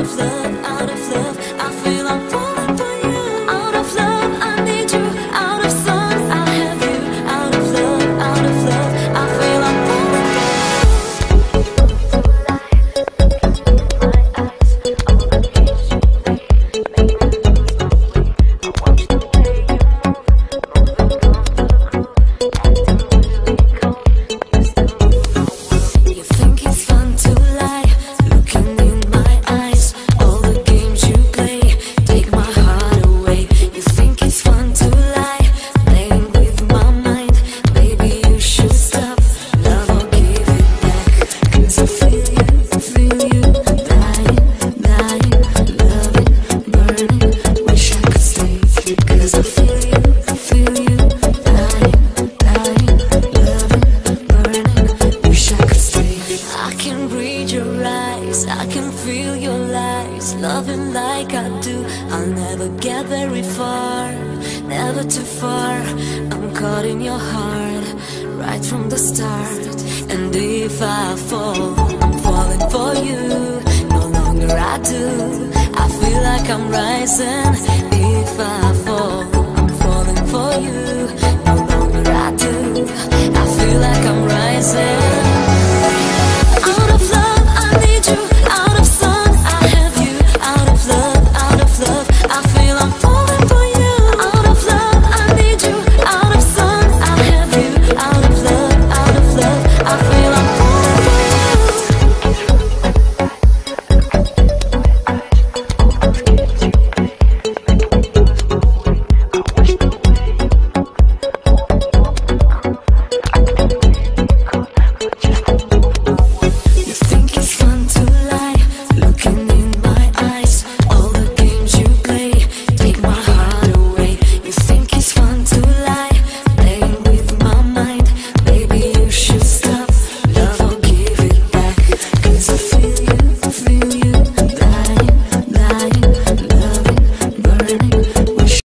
of love. I feel you i feel you i feel you i can feel your lies, loving like I do. I'll never get very far, never too far. I'm caught in your heart, right from the start. And if I fall, I'm falling for you. No longer I do. I feel like I'm rising.